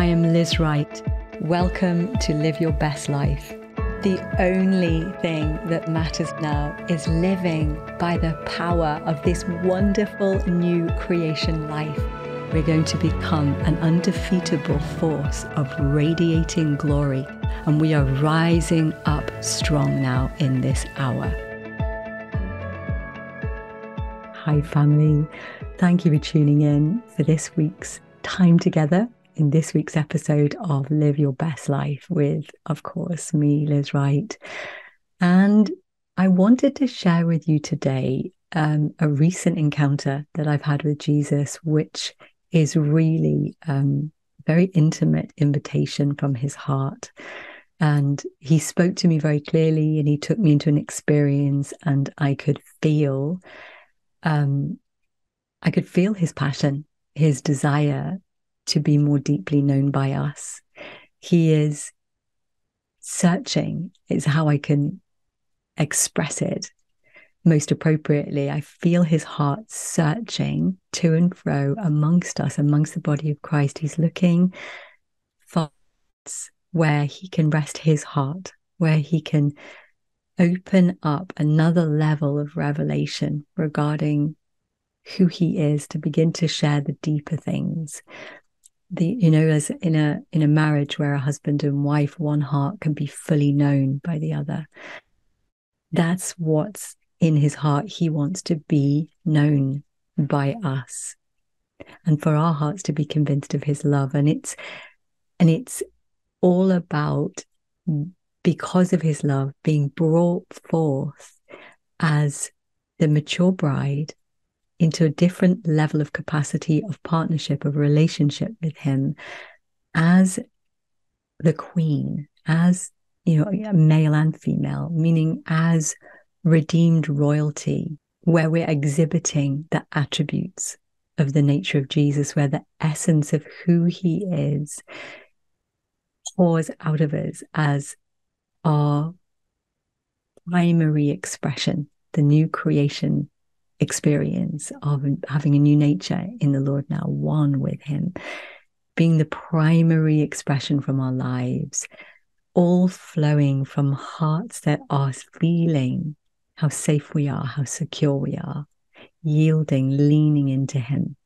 I am Liz Wright. Welcome to Live Your Best Life. The only thing that matters now is living by the power of this wonderful new creation life. We're going to become an undefeatable force of radiating glory, and we are rising up strong now in this hour. Hi, family. Thank you for tuning in for this week's time together in this week's episode of Live Your Best Life with, of course, me, Liz Wright. And I wanted to share with you today um, a recent encounter that I've had with Jesus, which is really um, very intimate invitation from his heart. And he spoke to me very clearly and he took me into an experience, and I could feel um, I could feel his passion, his desire to be more deeply known by us. He is searching, is how I can express it most appropriately. I feel his heart searching to and fro amongst us, amongst the body of Christ. He's looking for where he can rest his heart, where he can open up another level of revelation regarding who he is to begin to share the deeper things the you know as in a in a marriage where a husband and wife one heart can be fully known by the other. That's what's in his heart. He wants to be known by us and for our hearts to be convinced of his love. And it's and it's all about because of his love being brought forth as the mature bride into a different level of capacity of partnership, of relationship with him as the queen, as you know, male and female, meaning as redeemed royalty, where we're exhibiting the attributes of the nature of Jesus, where the essence of who he is pours out of us as our primary expression, the new creation experience of having a new nature in the Lord now, one with Him, being the primary expression from our lives, all flowing from hearts that are feeling how safe we are, how secure we are, yielding, leaning into Him.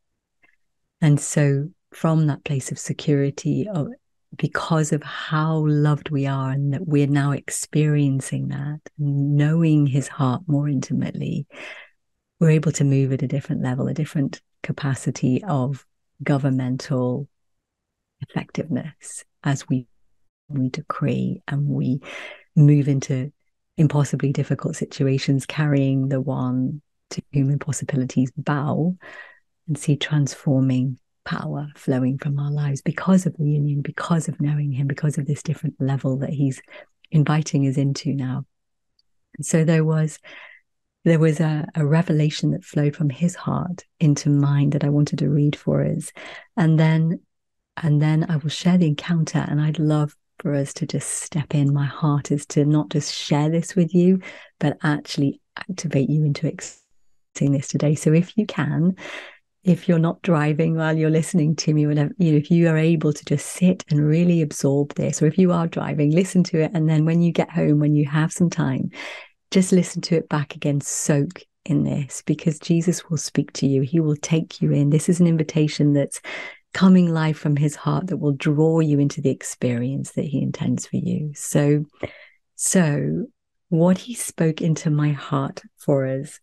And so, from that place of security, of, because of how loved we are, and that we're now experiencing that, knowing His heart more intimately, we're able to move at a different level, a different capacity of governmental effectiveness as we we decree and we move into impossibly difficult situations, carrying the one to whom impossibilities bow and see transforming power flowing from our lives because of the union, because of knowing him, because of this different level that he's inviting us into now. And so there was there was a, a revelation that flowed from his heart into mine that I wanted to read for us. And then and then I will share the encounter and I'd love for us to just step in. My heart is to not just share this with you, but actually activate you into experiencing this today. So if you can, if you're not driving while you're listening to me, whatever, you know, if you are able to just sit and really absorb this, or if you are driving, listen to it. And then when you get home, when you have some time, just listen to it back again, soak in this because Jesus will speak to you. He will take you in. This is an invitation that's coming live from his heart that will draw you into the experience that he intends for you. So, so what he spoke into my heart for us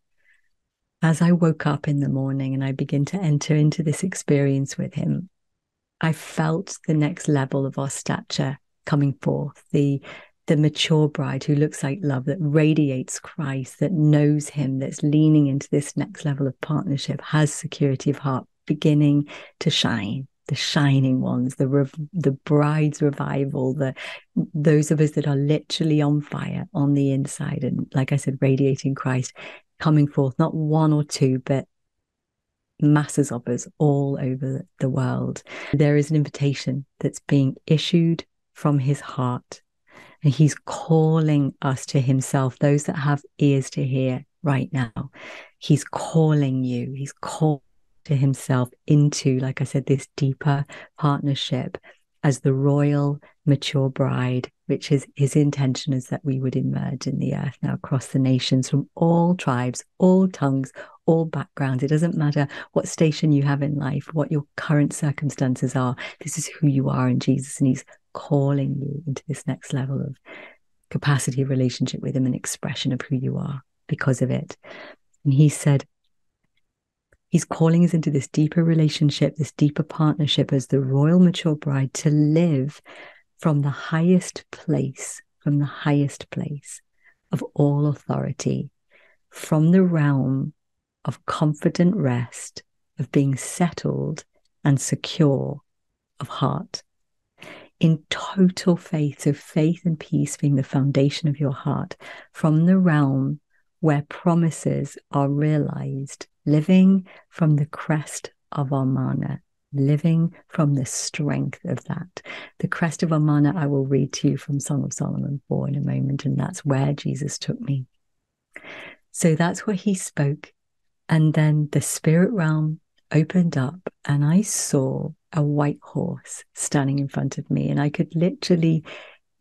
as I woke up in the morning and I begin to enter into this experience with him, I felt the next level of our stature coming forth, the the mature bride who looks like love, that radiates Christ, that knows Him, that's leaning into this next level of partnership, has security of heart, beginning to shine. The shining ones, the rev- the bride's revival, the those of us that are literally on fire on the inside, and like I said, radiating Christ, coming forth, not one or two, but masses of us all over the world. There is an invitation that's being issued from his heart and he's calling us to himself, those that have ears to hear right now. He's calling you, he's called to himself into, like I said, this deeper partnership as the royal mature bride, which is his intention is that we would emerge in the earth now across the nations from all tribes, all tongues, all backgrounds. It doesn't matter what station you have in life, what your current circumstances are. This is who you are in Jesus, and he's calling you into this next level of capacity of relationship with him and expression of who you are because of it. And he said, He's calling us into this deeper relationship, this deeper partnership as the royal mature bride to live from the highest place, from the highest place of all authority, from the realm of confident rest, of being settled and secure of heart. In total faith, so faith and peace being the foundation of your heart, from the realm where promises are realized living from the crest of Amana, living from the strength of that. The crest of Amana, I will read to you from Song of Solomon 4 in a moment, and that's where Jesus took me. So that's where he spoke. And then the spirit realm opened up, and I saw a white horse standing in front of me, and I could literally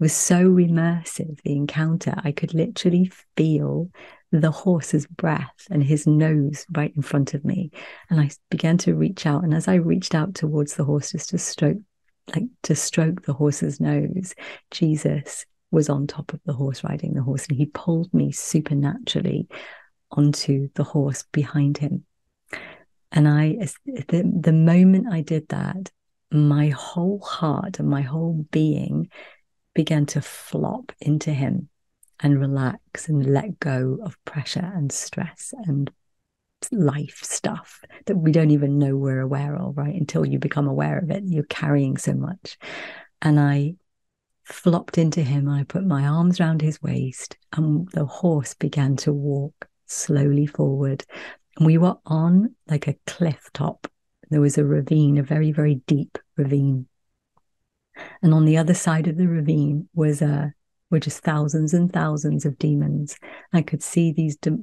was so immersive, the encounter. I could literally feel the horse's breath and his nose right in front of me. And I began to reach out. And as I reached out towards the horse just to stroke, like to stroke the horse's nose, Jesus was on top of the horse riding the horse and he pulled me supernaturally onto the horse behind him. And I, the, the moment I did that, my whole heart and my whole being began to flop into him and relax and let go of pressure and stress and life stuff that we don't even know we're aware of, right? Until you become aware of it, you're carrying so much. And I flopped into him. I put my arms around his waist, and the horse began to walk slowly forward. And we were on like a cliff top. There was a ravine, a very, very deep ravine. And on the other side of the ravine was a were just thousands and thousands of demons. I could see these de-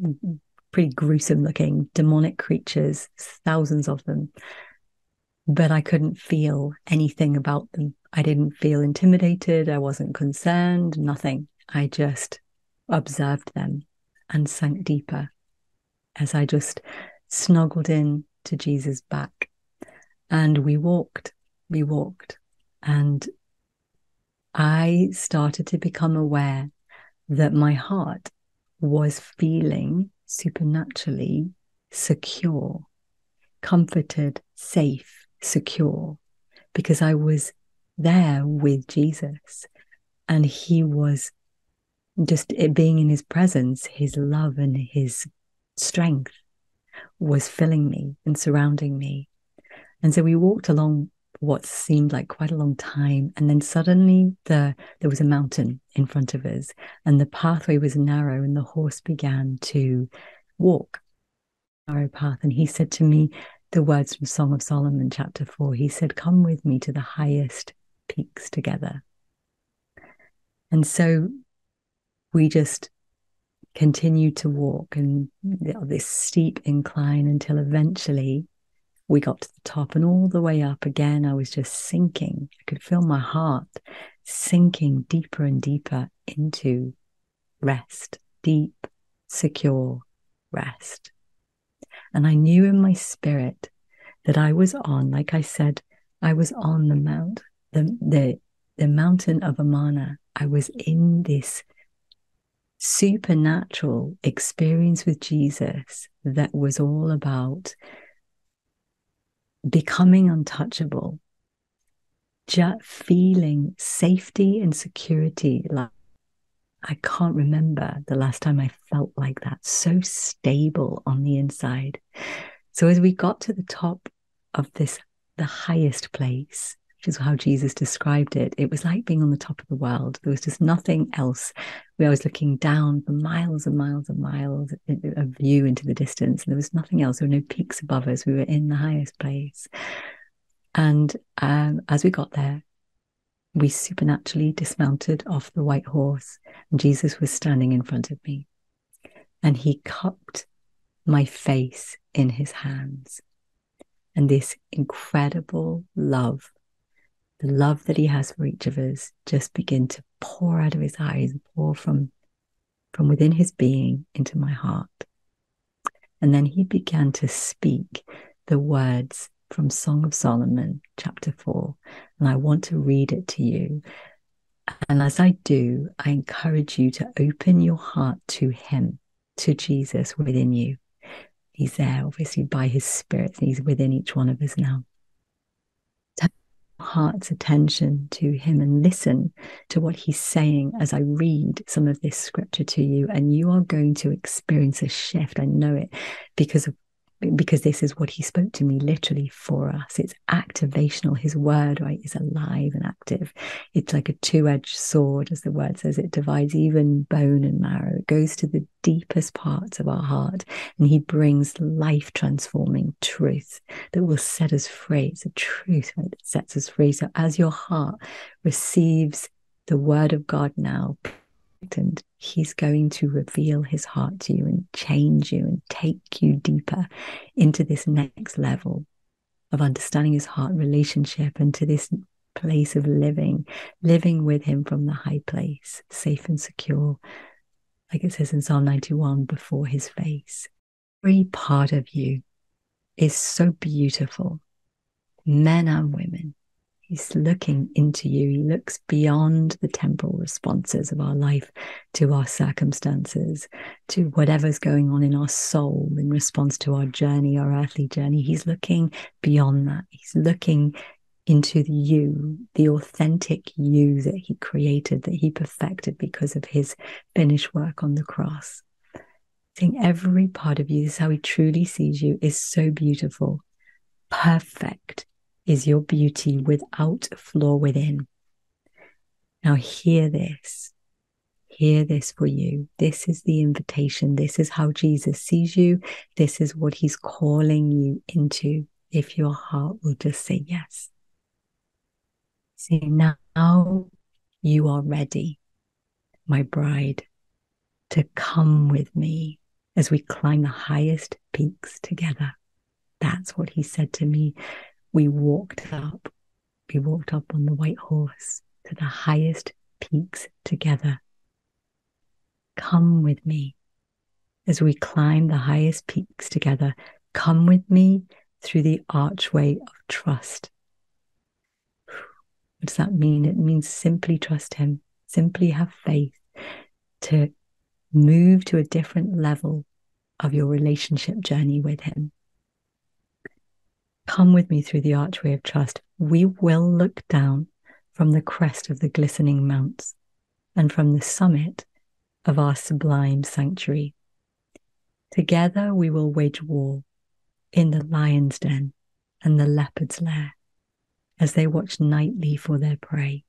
pretty gruesome looking demonic creatures, thousands of them. But I couldn't feel anything about them. I didn't feel intimidated. I wasn't concerned, nothing. I just observed them and sank deeper as I just snuggled in to Jesus' back. And we walked, we walked. And I started to become aware that my heart was feeling supernaturally secure, comforted, safe, secure, because I was there with Jesus and he was just being in his presence, his love and his strength was filling me and surrounding me. And so we walked along what seemed like quite a long time and then suddenly the there was a mountain in front of us and the pathway was narrow and the horse began to walk narrow path. And he said to me the words from song of solomon chapter 4 he said come with me to the highest peaks together. And so we just continued to walk and this steep incline until eventually we got to the top and all the way up again, I was just sinking. I could feel my heart sinking deeper and deeper into rest, deep, secure rest. And I knew in my spirit that I was on, like I said, I was on the mount, the, the, the mountain of Amana. I was in this supernatural experience with Jesus that was all about becoming untouchable, just feeling safety and security. Like I can't remember the last time I felt like that, so stable on the inside. So as we got to the top of this, the highest place, which is how Jesus described it. It was like being on the top of the world. There was just nothing else. We was looking down for miles and miles and miles of view into the distance. And there was nothing else. There were no peaks above us. We were in the highest place. And um, as we got there, we supernaturally dismounted off the white horse, and Jesus was standing in front of me. And he cupped my face in his hands. And this incredible love the love that he has for each of us just begin to pour out of his eyes, and pour from, from within his being into my heart. And then he began to speak the words from Song of Solomon, chapter 4. And I want to read it to you. And as I do, I encourage you to open your heart to him, to Jesus within you. He's there, obviously, by his spirit. He's within each one of us now heart's attention to him and listen to what he's saying as I read some of this scripture to you. And you are going to experience a shift. I know it because of because this is what he spoke to me literally for us. It's activational. His word, right, is alive and active. It's like a two edged sword, as the word says. It divides even bone and marrow. It goes to the deepest parts of our heart, and he brings life transforming truth that will set us free. It's a truth, right, that sets us free. So as your heart receives the word of God now, and he's going to reveal his heart to you and change you and take you deeper into this next level of understanding his heart relationship and to this place of living, living with him from the high place, safe and secure, like it says in Psalm 91, before his face. Every part of you is so beautiful, men and women. He's looking into you. He looks beyond the temporal responses of our life to our circumstances, to whatever's going on in our soul in response to our journey, our earthly journey. He's looking beyond that. He's looking into the you, the authentic you that he created, that he perfected because of his finished work on the cross. I think every part of you, this is how he truly sees you, is so beautiful, perfect is your beauty without flaw within. Now, hear this. Hear this for you. This is the invitation. This is how Jesus sees you. This is what he's calling you into if your heart will just say yes. See, now you are ready, my bride, to come with me as we climb the highest peaks together. That's what he said to me we walked up. We walked up on the white horse to the highest peaks together. Come with me as we climb the highest peaks together. Come with me through the archway of trust. What does that mean? It means simply trust Him, simply have faith to move to a different level of your relationship journey with Him. Come with me through the archway of trust. We will look down from the crest of the glistening mounts and from the summit of our sublime sanctuary. Together we will wage war in the lion's den and the leopard's lair as they watch nightly for their prey.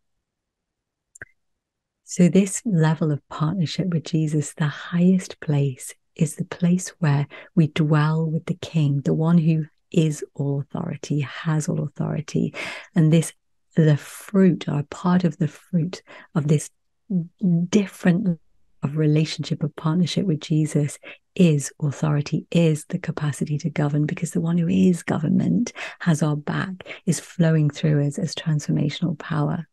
So, this level of partnership with Jesus, the highest place, is the place where we dwell with the King, the one who is all authority, has all authority. And this, the fruit, or part of the fruit of this different of relationship of partnership with Jesus is authority, is the capacity to govern, because the one who is government has our back, is flowing through us as transformational power.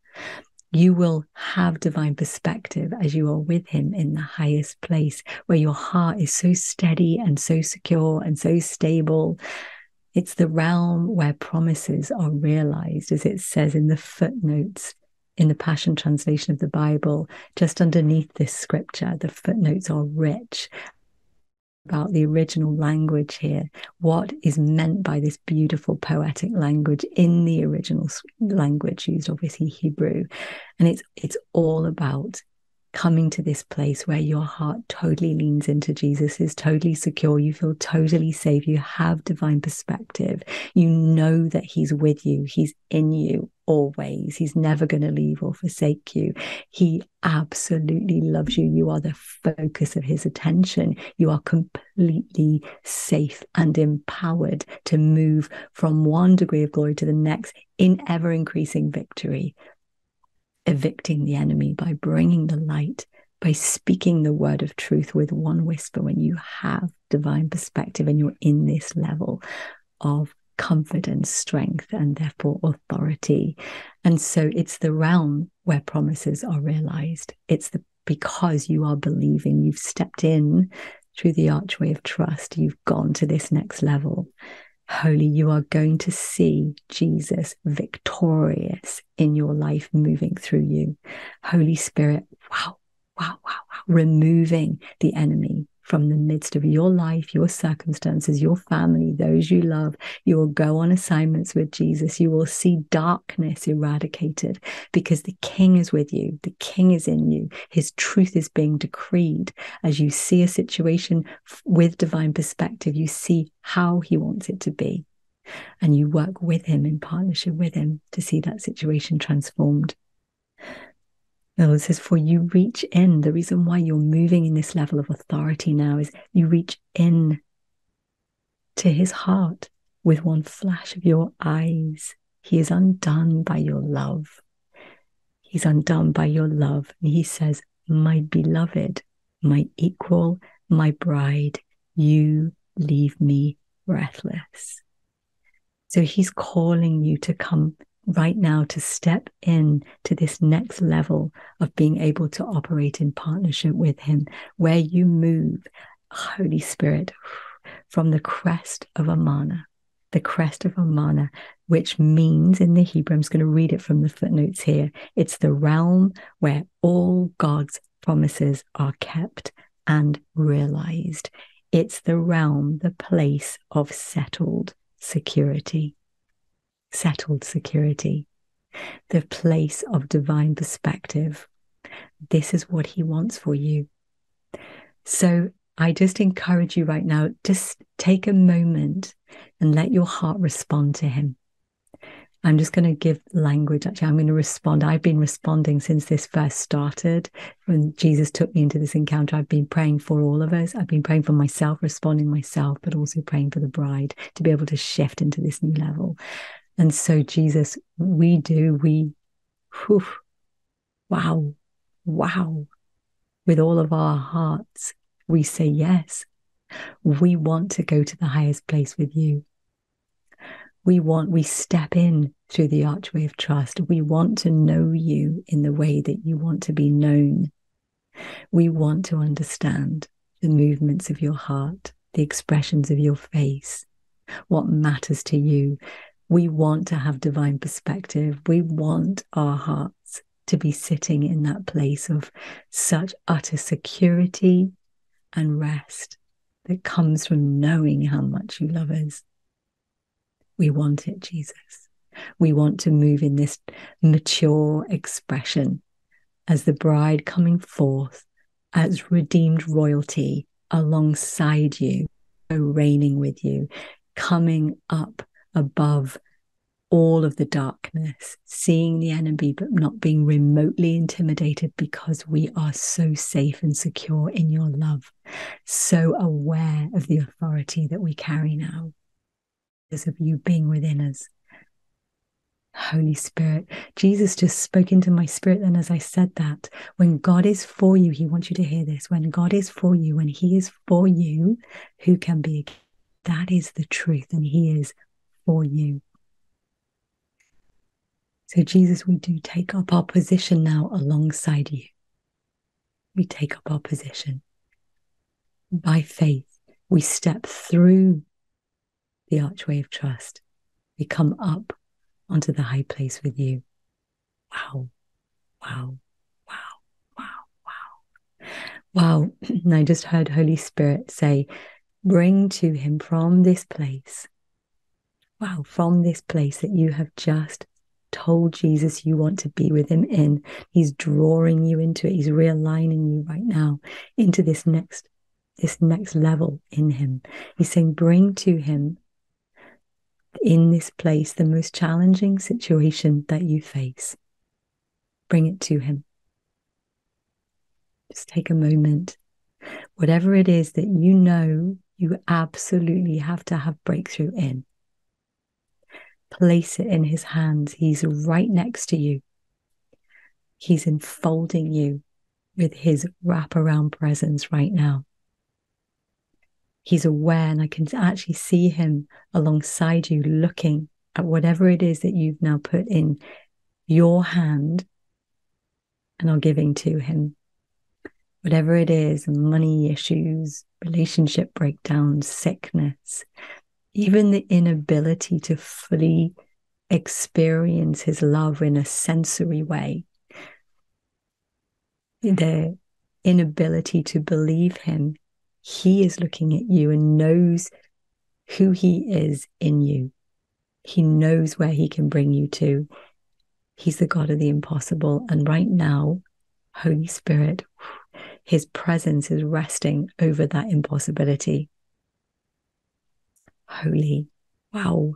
You will have divine perspective as you are with him in the highest place, where your heart is so steady and so secure and so stable it's the realm where promises are realized, as it says in the footnotes in the Passion Translation of the Bible, just underneath this scripture. The footnotes are rich about the original language here, what is meant by this beautiful poetic language in the original language used, obviously Hebrew. And it's it's all about coming to this place where your heart totally leans into Jesus, is totally secure, you feel totally safe, you have divine perspective, you know that He's with you, He's in you always, He's never going to leave or forsake you. He absolutely loves you. You are the focus of His attention. You are completely safe and empowered to move from one degree of glory to the next in ever increasing victory evicting the enemy, by bringing the light, by speaking the word of truth with one whisper when you have divine perspective and you're in this level of comfort and strength and therefore authority. And so it's the realm where promises are realized. It's the because you are believing, you've stepped in through the archway of trust, you've gone to this next level. Holy, you are going to see Jesus victorious in your life moving through you. Holy Spirit, wow, wow, wow, wow, removing the enemy from the midst of your life, your circumstances, your family, those you love. You will go on assignments with Jesus. You will see darkness eradicated because the King is with you. The King is in you. His truth is being decreed. As you see a situation with divine perspective, you see how He wants it to be. And you work with Him in partnership with Him to see that situation transformed. No, it says, for you reach in. The reason why you're moving in this level of authority now is you reach in to his heart with one flash of your eyes. He is undone by your love. He's undone by your love. And he says, My beloved, my equal, my bride, you leave me breathless. So he's calling you to come right now to step in to this next level of being able to operate in partnership with him where you move holy spirit from the crest of amana the crest of amana which means in the hebrew i'm just going to read it from the footnotes here it's the realm where all god's promises are kept and realized. It's the realm the place of settled security settled security, the place of divine perspective. This is what he wants for you. So I just encourage you right now, just take a moment and let your heart respond to him. I'm just going to give language. Actually, I'm going to respond. I've been responding since this first started. When Jesus took me into this encounter, I've been praying for all of us. I've been praying for myself, responding myself, but also praying for the bride to be able to shift into this new level. And so, Jesus, we do, we, whew, wow, wow, with all of our hearts, we say yes. We want to go to the highest place with you. We want, we step in through the archway of trust. We want to know you in the way that you want to be known. We want to understand the movements of your heart, the expressions of your face, what matters to you, we want to have divine perspective. We want our hearts to be sitting in that place of such utter security and rest that comes from knowing how much you love us. We want it, Jesus. We want to move in this mature expression as the bride coming forth as redeemed royalty alongside you, reigning with you, coming up above all of the darkness, seeing the enemy, but not being remotely intimidated because we are so safe and secure in your love, so aware of the authority that we carry now because of you being within us. Holy Spirit, Jesus just spoke into my spirit. And as I said that, when God is for you, He wants you to hear this. When God is for you, when He is for you, who can be? That is the truth, and He is for you. So, Jesus, we do take up our position now alongside you. We take up our position. By faith, we step through the archway of trust. We come up onto the high place with you. Wow, wow, wow, wow, wow. Wow. And I just heard Holy Spirit say, bring to him from this place wow, from this place that you have just told Jesus you want to be with him in, he's drawing you into it. He's realigning you right now into this next this next level in him. He's saying bring to him in this place the most challenging situation that you face. Bring it to him. Just take a moment. Whatever it is that you know you absolutely have to have breakthrough in place it in his hands. He's right next to you. He's enfolding you with his wraparound presence right now. He's aware, and I can actually see him alongside you, looking at whatever it is that you've now put in your hand and are giving to him. Whatever it is money issues, relationship breakdowns, sickness, even the inability to fully experience his love in a sensory way, the inability to believe him, he is looking at you and knows who he is in you. He knows where he can bring you to. He's the God of the impossible. And right now, Holy Spirit, his presence is resting over that impossibility. Holy, wow.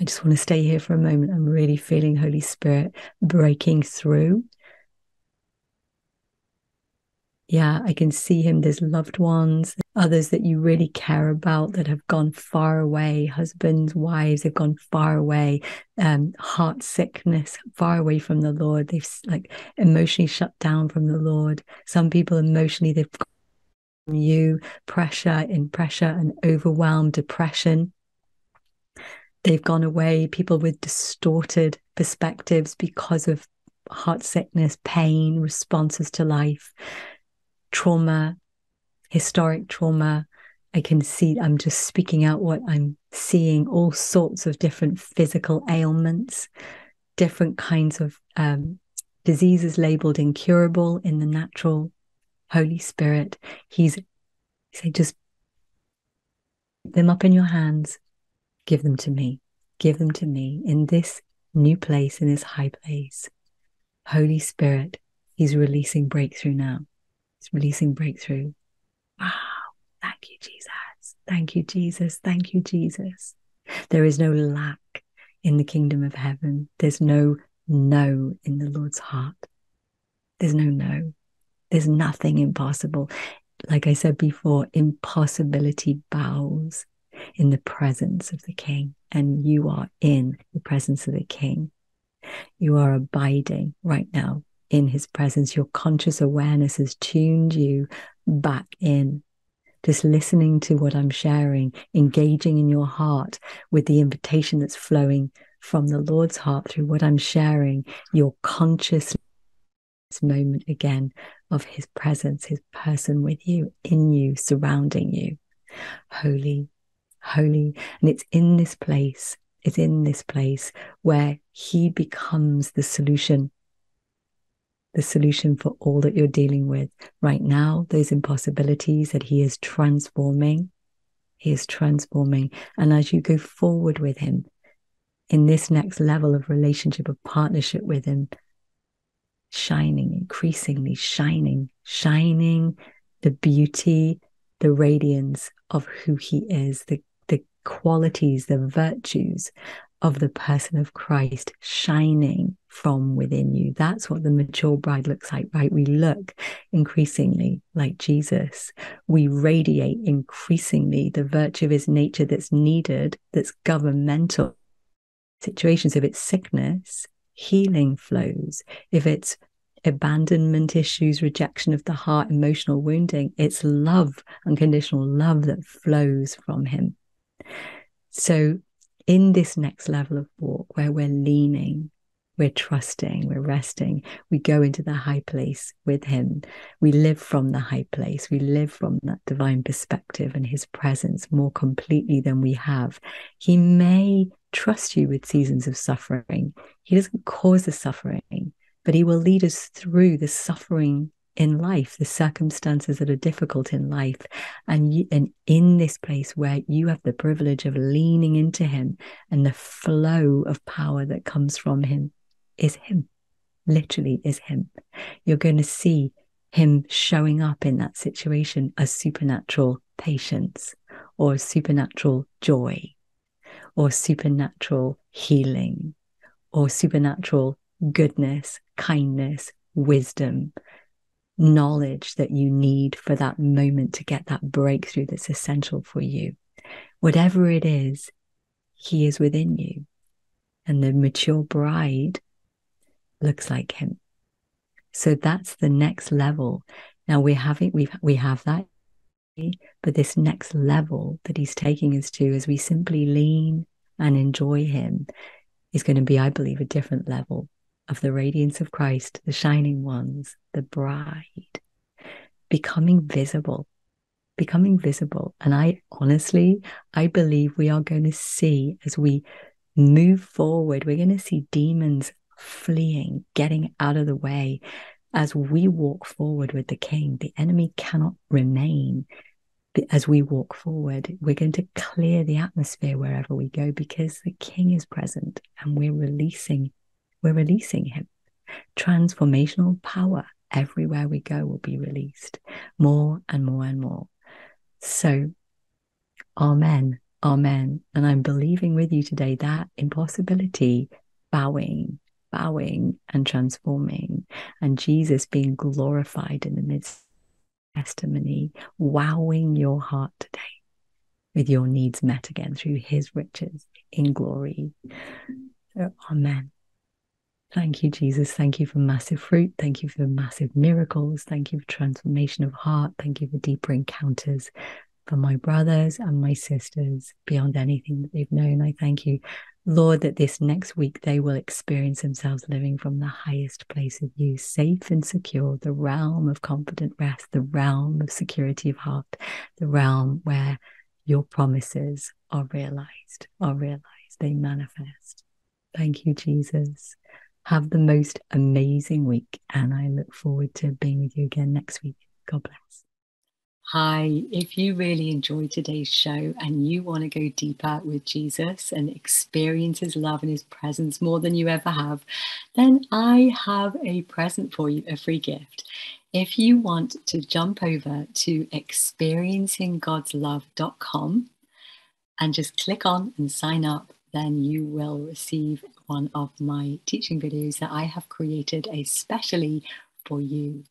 I just want to stay here for a moment. I'm really feeling Holy Spirit breaking through yeah, I can see him. There's loved ones, others that you really care about that have gone far away, husbands, wives have gone far away, um, heart sickness, far away from the Lord. They've like emotionally shut down from the Lord. Some people emotionally, they've you, pressure in pressure and overwhelm, depression. They've gone away, people with distorted perspectives because of heart sickness, pain, responses to life trauma, historic trauma. I can see, I'm just speaking out what I'm seeing, all sorts of different physical ailments, different kinds of um, diseases labeled incurable in the natural. Holy Spirit, He's, say, just them up in your hands, give them to me, give them to me in this new place, in this high place. Holy Spirit, He's releasing breakthrough now. He's releasing breakthrough. Wow. Thank you, Jesus. Thank you, Jesus. Thank you, Jesus. There is no lack in the kingdom of heaven. There's no no in the Lord's heart. There's no no. There's nothing impossible. Like I said before, impossibility bows in the presence of the King, and you are in the presence of the King. You are abiding right now in his presence, your conscious awareness has tuned you back in. Just listening to what I'm sharing, engaging in your heart with the invitation that's flowing from the Lord's heart through what I'm sharing, your conscious moment again of his presence, his person with you, in you, surrounding you. Holy, holy. And it's in this place, it's in this place where he becomes the solution the solution for all that you're dealing with right now, those impossibilities that He is transforming. He is transforming. And as you go forward with Him in this next level of relationship, of partnership with Him, shining, increasingly shining, shining the beauty, the radiance of who He is, the, the qualities, the virtues of the person of Christ shining from within you. That's what the mature bride looks like, right? We look increasingly like Jesus. We radiate increasingly the virtue of his nature that's needed, that's governmental situations. If it's sickness, healing flows. If it's abandonment issues, rejection of the heart, emotional wounding, it's love, unconditional love that flows from him. So in this next level of walk where we're leaning, we're trusting, we're resting, we go into the high place with Him. We live from the high place. We live from that divine perspective and His presence more completely than we have. He may trust you with seasons of suffering. He doesn't cause the suffering, but He will lead us through the suffering in life, the circumstances that are difficult in life, and you, and in this place where you have the privilege of leaning into Him, and the flow of power that comes from Him is Him, literally is Him. You're going to see Him showing up in that situation as supernatural patience, or supernatural joy, or supernatural healing, or supernatural goodness, kindness, wisdom knowledge that you need for that moment to get that breakthrough that's essential for you. Whatever it is, He is within you. And the mature bride looks like Him. So that's the next level. Now we're having we we have that but this next level that he's taking us to as we simply lean and enjoy him is going to be, I believe, a different level of the radiance of Christ, the shining ones, the bride, becoming visible, becoming visible. And I honestly, I believe we are going to see as we move forward, we're going to see demons fleeing, getting out of the way. As we walk forward with the King, the enemy cannot remain as we walk forward, we're going to clear the atmosphere wherever we go because the King is present and we're releasing, we're releasing him. Transformational power everywhere we go will be released more and more and more. So, Amen, Amen. And I'm believing with you today that impossibility, bowing, bowing and transforming, and Jesus being glorified in the midst testimony, wowing your heart today with your needs met again through his riches in glory. Amen. Thank you, Jesus. Thank you for massive fruit. Thank you for massive miracles. Thank you for transformation of heart. Thank you for deeper encounters for my brothers and my sisters beyond anything that they've known. I thank you Lord, that this next week they will experience themselves living from the highest place of you, safe and secure, the realm of confident rest, the realm of security of heart, the realm where your promises are realized, are realized, they manifest. Thank you, Jesus. Have the most amazing week, and I look forward to being with you again next week. God bless. Hi, if you really enjoyed today's show and you want to go deeper with Jesus and experience his love and his presence more than you ever have, then I have a present for you, a free gift. If you want to jump over to experiencinggodslove.com and just click on and sign up, then you will receive one of my teaching videos that I have created especially for you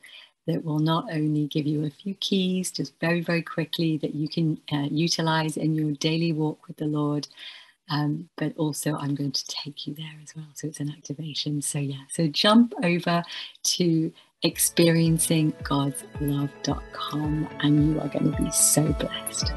that will not only give you a few keys just very, very quickly that you can uh, utilize in your daily walk with the Lord. Um, but also, I'm going to take you there as well. So it's an activation. So, yeah, so jump over to experiencinggodslove.com and you are going to be so blessed.